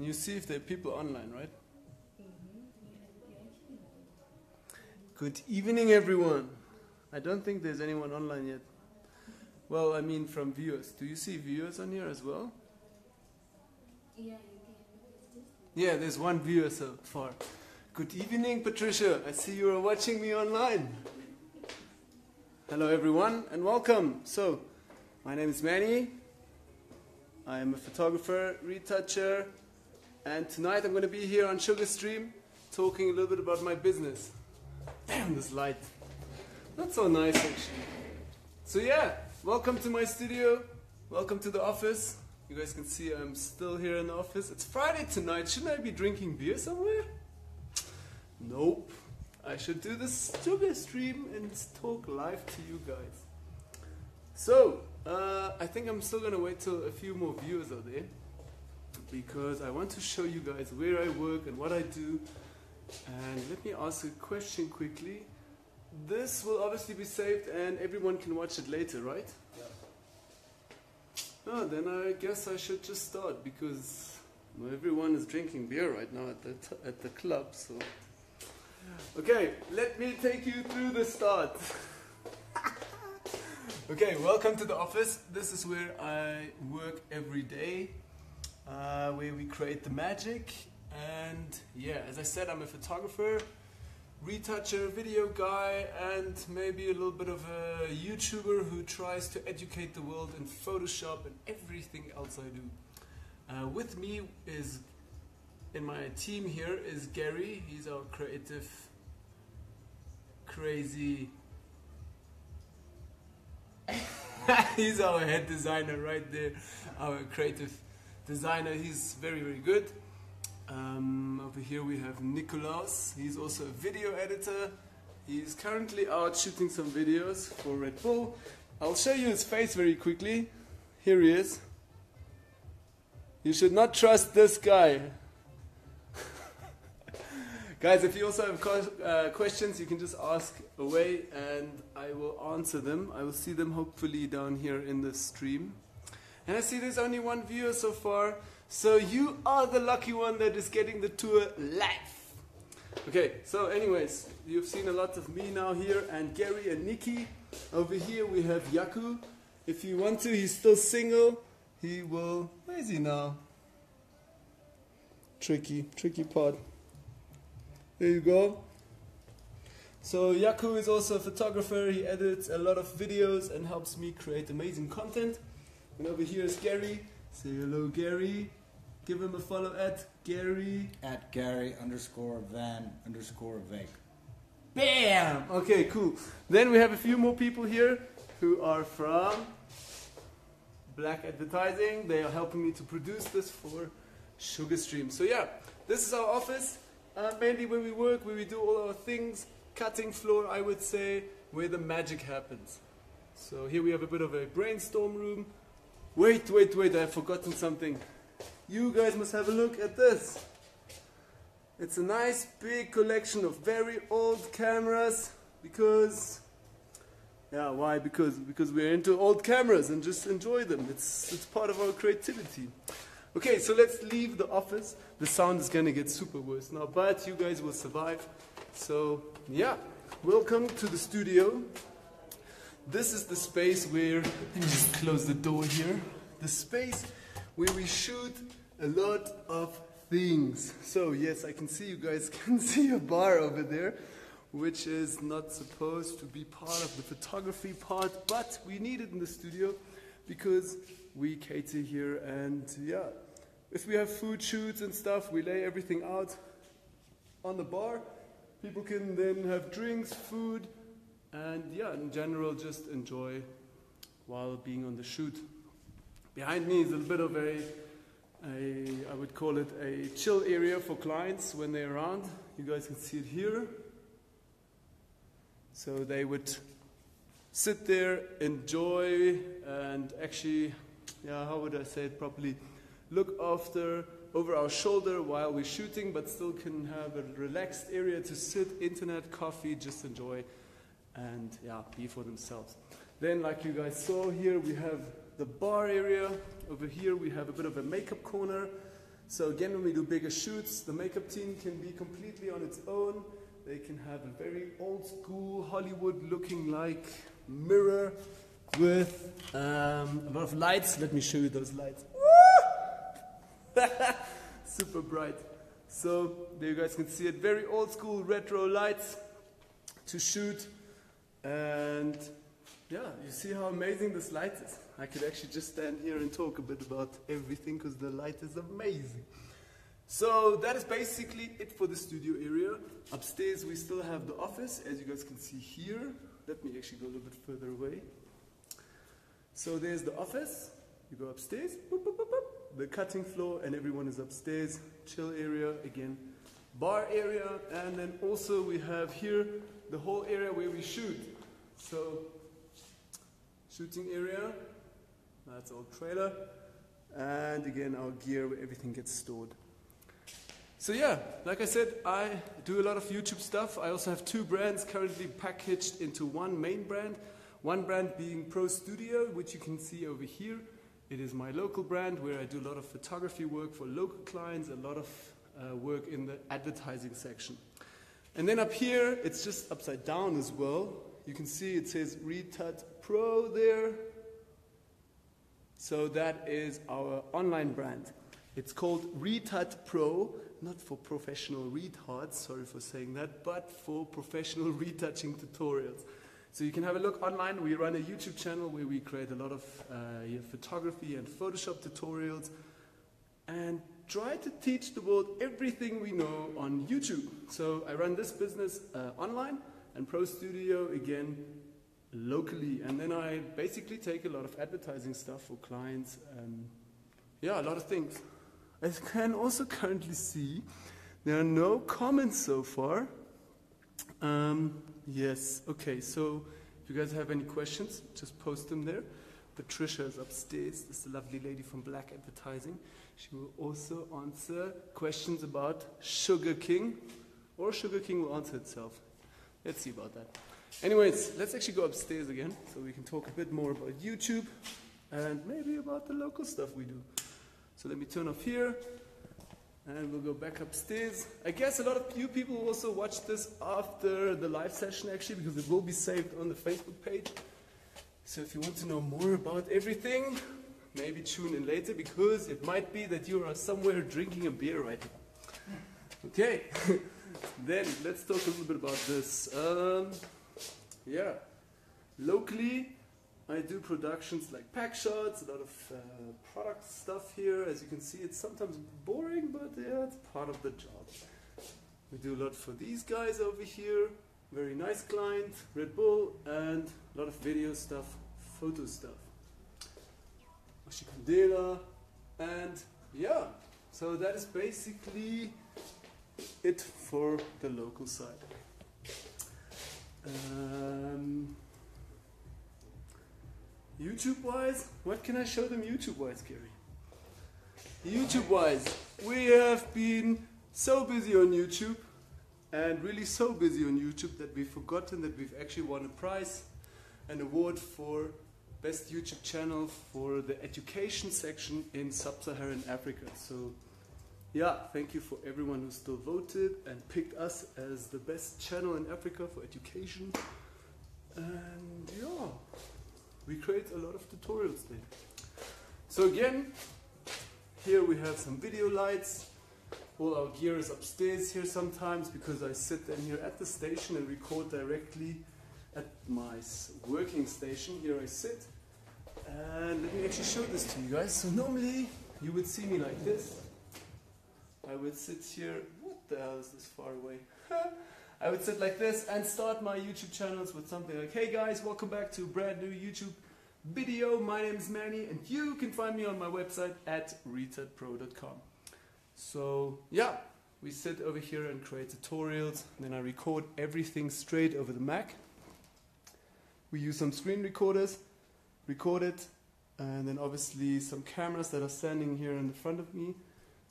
And you see if there are people online, right? Good evening, everyone. I don't think there's anyone online yet. Well, I mean, from viewers. Do you see viewers on here as well? Yeah, Yeah, there's one viewer so far. Good evening, Patricia. I see you are watching me online. Hello, everyone, and welcome. So, my name is Manny. I am a photographer, retoucher, and tonight I'm going to be here on Sugar Stream talking a little bit about my business. Damn, this light. Not so nice, actually. So, yeah, welcome to my studio. Welcome to the office. You guys can see I'm still here in the office. It's Friday tonight. Shouldn't I be drinking beer somewhere? Nope. I should do this sugar stream and talk live to you guys. So, uh, I think I'm still gonna wait till a few more viewers are there because I want to show you guys where I work and what I do. And let me ask a question quickly. This will obviously be saved and everyone can watch it later, right? Yeah. Oh, then I guess I should just start because everyone is drinking beer right now at the t- at the club. So, okay, let me take you through the start. okay, welcome to the office. This is where I work every day, uh, where we create the magic. And yeah, as I said, I'm a photographer retoucher, video guy, and maybe a little bit of a YouTuber who tries to educate the world in Photoshop and everything else I do. Uh, with me is in my team here is Gary. He's our creative, crazy. He's our head designer right there, our creative designer. He's very very good. Um, over here we have Nikolaus. He's also a video editor. He's currently out shooting some videos for Red Bull. I'll show you his face very quickly. Here he is. You should not trust this guy. Guys, if you also have uh, questions, you can just ask away and I will answer them. I will see them hopefully down here in the stream. And I see there's only one viewer so far. So you are the lucky one that is getting the tour live. Okay, so anyways, you've seen a lot of me now here and Gary and Nikki. Over here we have Yaku. If you want to, he's still single. He will. Where is he now? Tricky, tricky part. There you go. So Yaku is also a photographer. He edits a lot of videos and helps me create amazing content. And over here is Gary. Say hello, Gary. Give him a follow at Gary. At Gary underscore Van underscore Vake. Bam! Okay, cool. Then we have a few more people here who are from Black Advertising. They are helping me to produce this for Sugar Stream. So yeah, this is our office. Uh, mainly where we work, where we do all our things. Cutting floor, I would say, where the magic happens. So here we have a bit of a brainstorm room. Wait, wait, wait, I've forgotten something. You guys must have a look at this. It's a nice big collection of very old cameras because yeah, why? Because because we're into old cameras and just enjoy them. It's it's part of our creativity. Okay, so let's leave the office. The sound is gonna get super worse now, but you guys will survive. So yeah, welcome to the studio. This is the space where let me just close the door here. The space where we shoot a lot of things. So yes, I can see you guys can see a bar over there, which is not supposed to be part of the photography part, but we need it in the studio because we cater here and yeah, if we have food shoots and stuff, we lay everything out on the bar. People can then have drinks, food, and yeah, in general, just enjoy while being on the shoot. Behind me is a bit of a, a, I would call it a chill area for clients when they're around. You guys can see it here. So they would sit there, enjoy, and actually, yeah, how would I say it properly? Look after over our shoulder while we're shooting, but still can have a relaxed area to sit, internet, coffee, just enjoy, and yeah, be for themselves. Then, like you guys saw here, we have the bar area. Over here, we have a bit of a makeup corner. So again, when we do bigger shoots, the makeup team can be completely on its own. They can have a very old school Hollywood looking like mirror with um, a lot of lights. Let me show you those lights. Super bright. So there you guys can see it. Very old school retro lights to shoot. And yeah, you see how amazing this light is. I could actually just stand here and talk a bit about everything because the light is amazing. So that is basically it for the studio area. Upstairs we still have the office, as you guys can see here. Let me actually go a little bit further away. So there's the office. You go upstairs, boop, boop, boop, the cutting floor, and everyone is upstairs. Chill area again, bar area, and then also we have here the whole area where we shoot. So shooting area, that's our trailer, and again our gear where everything gets stored. So yeah, like I said, I do a lot of YouTube stuff. I also have two brands currently packaged into one main brand. One brand being Pro Studio, which you can see over here. It is my local brand where I do a lot of photography work for local clients, a lot of uh, work in the advertising section. And then up here, it's just upside down as well. You can see it says Retouch Pro there. So that is our online brand. It's called Retouch Pro, not for professional retards, sorry for saying that, but for professional retouching tutorials. So you can have a look online. We run a YouTube channel where we create a lot of uh, photography and Photoshop tutorials and try to teach the world everything we know on YouTube. So I run this business uh, online and Pro Studio again locally. And then I basically take a lot of advertising stuff for clients. and yeah, a lot of things. You can also currently see, there are no comments so far. Um, yes, okay, so if you guys have any questions, just post them there. Patricia is upstairs. This lovely lady from Black Advertising. She will also answer questions about Sugar King, or Sugar King will answer itself. Let's see about that. Anyways, let's actually go upstairs again so we can talk a bit more about YouTube and maybe about the local stuff we do. So let me turn off here and we'll go back upstairs. I guess a lot of you people will also watch this after the live session actually because it will be saved on the Facebook page. So if you want to know more about everything, maybe tune in later because it might be that you are somewhere drinking a beer right now. Okay, then let's talk a little bit about this. Um, yeah, locally I do productions like pack shots, a lot of uh, product stuff here. As you can see, it's sometimes boring, but yeah, it's part of the job. We do a lot for these guys over here. Very nice client, Red Bull, and a lot of video stuff, photo stuff. Oshikandela, and yeah, so that is basically it for the local side. Um, YouTube wise, what can I show them YouTube wise, Gary? YouTube wise, we have been so busy on YouTube and really so busy on YouTube that we've forgotten that we've actually won a prize, an award for best YouTube channel for the education section in sub-Saharan Africa. So yeah, thank you for everyone who still voted and picked us as the best channel in Africa for education. And yeah, we create a lot of tutorials there. So again, here we have some video lights. All our gear is upstairs here sometimes because I sit then here at the station and record directly at my working station. Here I sit. And let me actually show this to you guys. So normally you would see me like this. I would sit here. What the hell is this far away? I would sit like this and start my YouTube channels with something like, "Hey guys, welcome back to a brand new YouTube video. My name is Manny, and you can find me on my website at retouchpro.com." So yeah, we sit over here and create tutorials. Then I record everything straight over the Mac. We use some screen recorders, record it, and then obviously some cameras that are standing here in the front of me.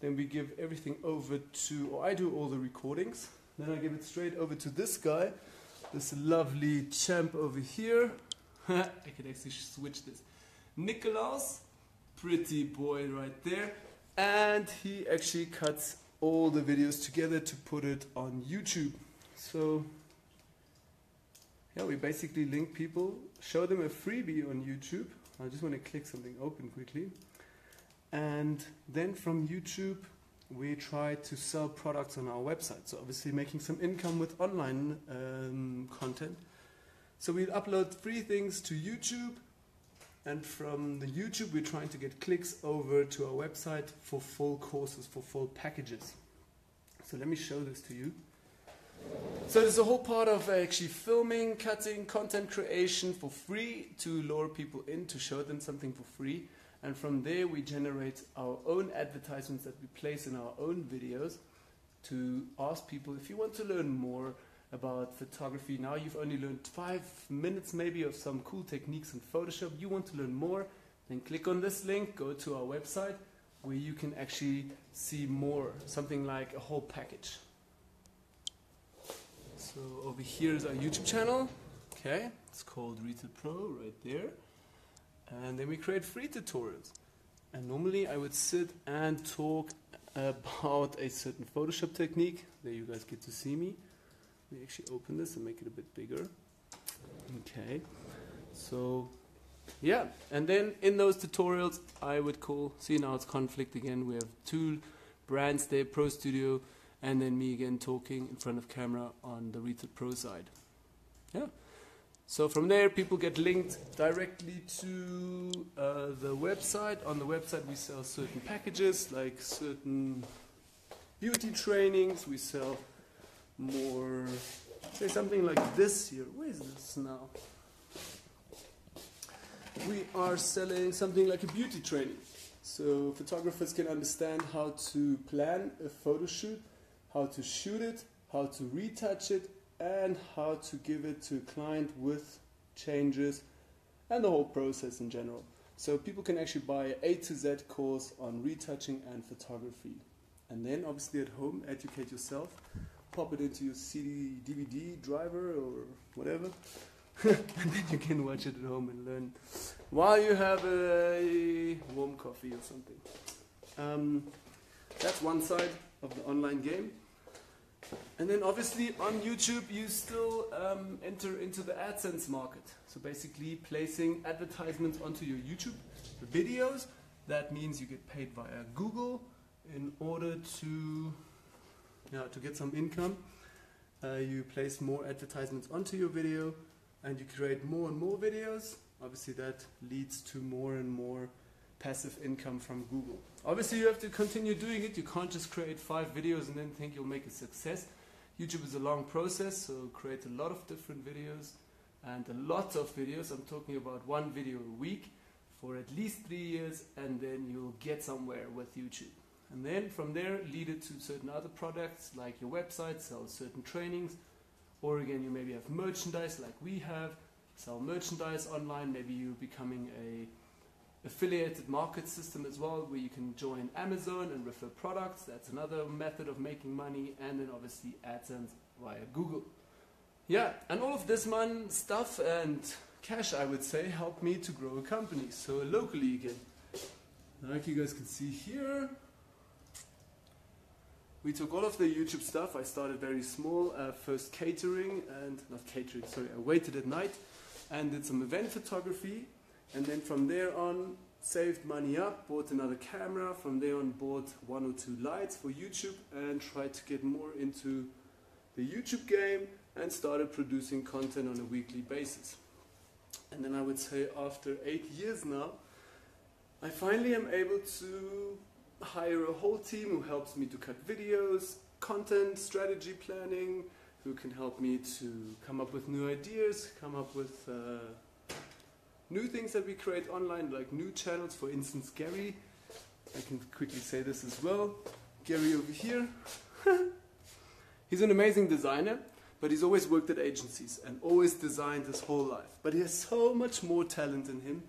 Then we give everything over to, or I do all the recordings. Then I give it straight over to this guy, this lovely champ over here. I can actually switch this. Nikolaus, pretty boy right there. and he actually cuts all the videos together to put it on YouTube. So yeah, we basically link people, show them a freebie on YouTube. I just want to click something open quickly. And then from YouTube, we try to sell products on our website. So obviously making some income with online um, content. So we upload free things to YouTube, and from the YouTube, we're trying to get clicks over to our website for full courses, for full packages. So let me show this to you. So there's a whole part of uh, actually filming, cutting, content creation for free to lure people in, to show them something for free. And from there, we generate our own advertisements that we place in our own videos to ask people if you want to learn more about photography. Now you've only learned five minutes maybe of some cool techniques in Photoshop. You want to learn more, then click on this link, go to our website where you can actually see more, something like a whole package. So over here is our YouTube channel. Okay, it's called Retouch Pro right there. And then we create free tutorials. And normally I would sit and talk about a certain Photoshop technique. There you guys get to see me. Let me actually open this and make it a bit bigger. Okay, so yeah, and then in those tutorials I would call, see now it's conflict again, we have two brands there, Pro Studio, and then me again talking in front of camera on the Retouch Pro side. Yeah. So from there, people get linked directly to uh, the website. On the website, we sell certain packages, like certain beauty trainings. We sell more, say something like this here. Where is this now? We are selling something like a beauty training. So photographers can understand how to plan a photo shoot, how to shoot it, how to retouch it, and how to give it to a client with changes and the whole process in general. So people can actually buy an A to Z course on retouching and photography. And then obviously at home, educate yourself pop it into your CD, DVD driver or whatever, and then you can watch it at home and learn while you have a warm coffee or something. Um, that's one side of the online game. And then obviously on YouTube, you still um, enter into the AdSense market. So basically placing advertisements onto your YouTube videos. That means you get paid via Google in order to yeah, to get some income, uh, you place more advertisements onto your video and you create more and more videos. Obviously, that leads to more and more passive income from Google. Obviously, you have to continue doing it. You can't just create five videos and then think you'll make a success. YouTube is a long process, so create a lot of different videos and a lot of videos. I'm talking about one video a week for at least three years, and then you'll get somewhere with YouTube. And then from there, lead it to certain other products like your website, sell certain trainings, or again, you maybe have merchandise like we have, sell merchandise online. Maybe you're becoming a affiliated market system as well, where you can join Amazon and refer products. That's another method of making money, and then obviously AdSense via Google. Yeah, and all of this man stuff and cash, I would say, helped me to grow a company. So locally again, like you guys can see here, we took all of the YouTube stuff. I started very small, uh, first catering and not catering, sorry, I waited at night and did some event photography. And then from there on, saved money up, bought another camera. From there on, bought one or two lights for YouTube and tried to get more into the YouTube game and started producing content on a weekly basis. And then I would say after eight years now, I finally am able to hire a whole team who helps me to cut videos, content, strategy planning, who can help me to come up with new ideas, come up with uh, new things that we create online, like new channels. For instance, Gary. I can quickly say this as well. Gary over here. he's an amazing designer, but he's always worked at agencies and always designed his whole life. But he has so much more talent in him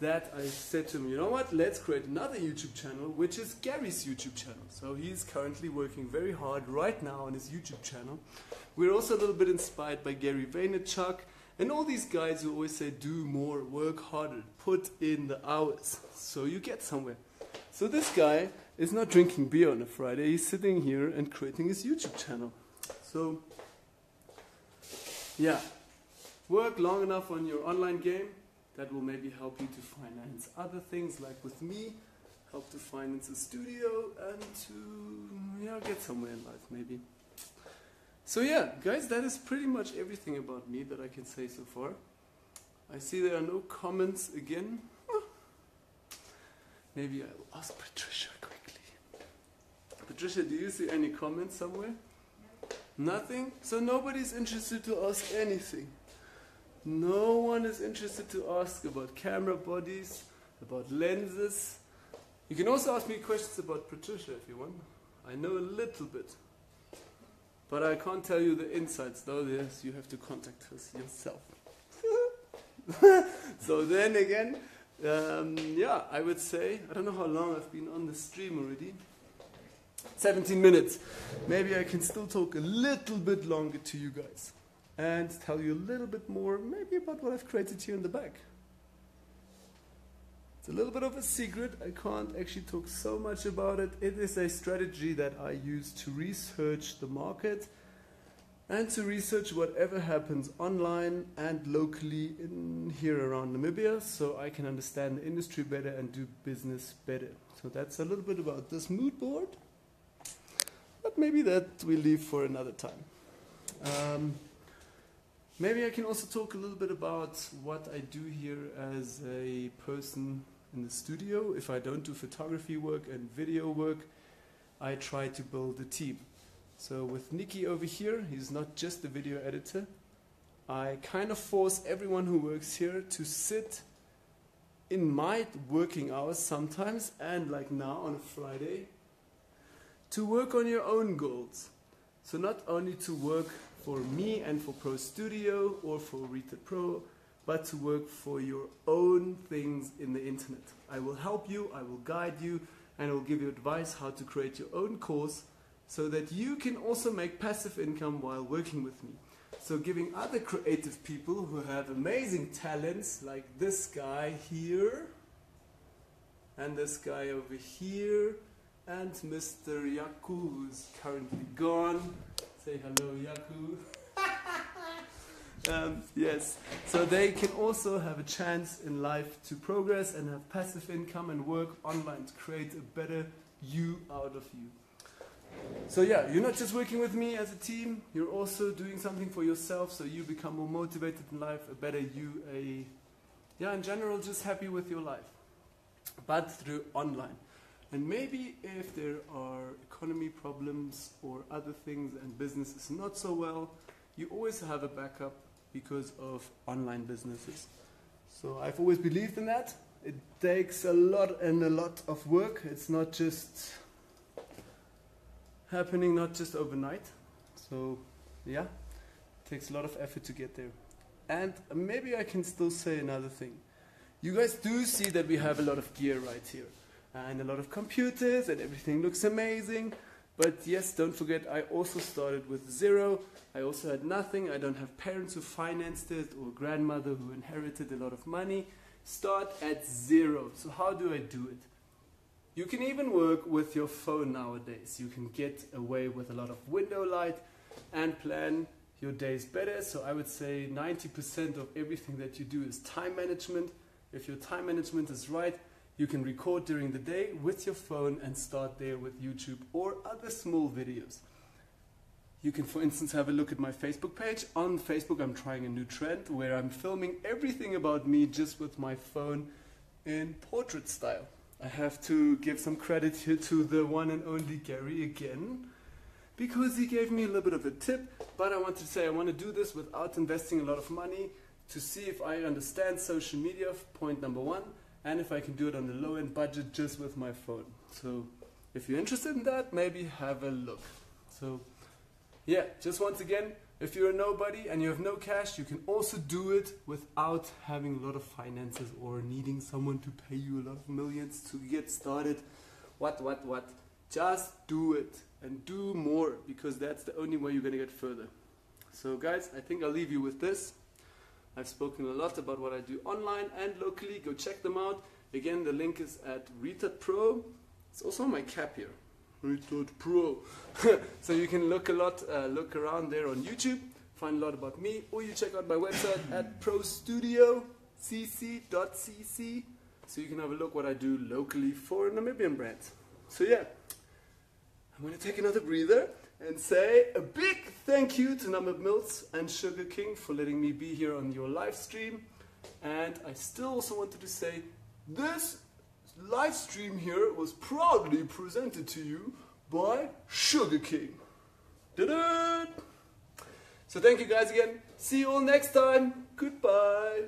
that I said to him, you know what, let's create another YouTube channel, which is Gary's YouTube channel. So he's currently working very hard right now on his YouTube channel. We're also a little bit inspired by Gary Vaynerchuk and all these guys who always say, do more, work harder, put in the hours, so you get somewhere. So this guy is not drinking beer on a Friday. He's sitting here and creating his YouTube channel. So, yeah, work long enough on your online game. That will maybe help you to finance other things, like with me, help to finance a studio and to yeah get somewhere in life maybe. So yeah, guys, that is pretty much everything about me that I can say so far. I see there are no comments again. Maybe I'll ask Patricia quickly. Patricia, do you see any comments somewhere? Nothing? So nobody's interested to ask anything. No one is interested to ask about camera bodies, about lenses. You can also ask me questions about Patricia if you want. I know a little bit. But I can't tell you the insights though, yes, you have to contact us yourself. so then again, um, yeah, I would say, I don't know how long I've been on the stream already. 17 minutes. Maybe I can still talk a little bit longer to you guys and tell you a little bit more, maybe about what I've created here in the back. It's a little bit of a secret. I can't actually talk so much about it. It is a strategy that I use to research the market and to research whatever happens online and locally in here around Namibia so I can understand the industry better and do business better. So that's a little bit about this mood board. But maybe that we leave for another time. Um, maybe I can also talk a little bit about what I do here as a person in the studio. If I don't do photography work and video work, I try to build a team. So with Nikki over here, he's not just the video editor. I kind of force everyone who works here to sit in my working hours sometimes, and like now on a Friday, to work on your own goals. So not only to work for me and for Pro Studio or for Retouch Pro, but to work for your own things in the internet. I will help you, I will guide you, and I will give you advice how to create your own course so that you can also make passive income while working with me. So giving other creative people who have amazing talents like this guy here and this guy over here and Mr. Yaku who's currently gone. Say hello Yaku. um, yes, so they can also have a chance in life to progress and have passive income and work online to create a better you out of you. So yeah, you're not just working with me as a team, you're also doing something for yourself so you become more motivated in life, a better you, a yeah, in general just happy with your life. But through online. And maybe if there are economy problems or other things and business is not so well, you always have a backup because of online businesses. So I've always believed in that. It takes a lot and a lot of work. It's not just happening not just overnight. So, yeah, it takes a lot of effort to get there. And maybe I can still say another thing. You guys do see that we have a lot of gear right here, and a lot of computers, and everything looks amazing. But yes, don't forget, I also started with zero. I also had nothing. I don't have parents who financed it or grandmother who inherited a lot of money. Start at zero. So, how do I do it? You can even work with your phone nowadays. You can get away with a lot of window light and plan your days better. So I would say 90% of everything that you do is time management. If your time management is right, you can record during the day with your phone and start there with YouTube or other small videos. You can, for instance, have a look at my Facebook page. On Facebook, I'm trying a new trend where I'm filming everything about me just with my phone in portrait style. I have to give some credit here to the one and only Gary again because he gave me a little bit of a tip. But I want to say I want to do this without investing a lot of money to see if I understand social media, point number one, and if I can do it on the low end budget just with my phone. So if you're interested in that, maybe have a look. So yeah, just once again, if you're a nobody and you have no cash, you can also do it without having a lot of finances or needing someone to pay you a lot of millions to get started. What, what, what? Just do it and do more because that's the only way you're going to get further. So, guys, I think I'll leave you with this. I've spoken a lot about what I do online and locally. Go check them out. Again, the link is at Retouch Pro. It's also on my cap here. Retouch Pro. so you can look a lot, uh, look around there on YouTube, find a lot about me, or you check out my website at prostudiocc.cc so you can have a look what I do locally for Namibian brands. So yeah, I'm gonna take another breather and say a big thank you to Namib Mills and Sugar King for letting me be here on your live stream. And I still also wanted to say this live stream here was proudly presented to you by Sugar King. So thank you guys again. See you all next time. Goodbye.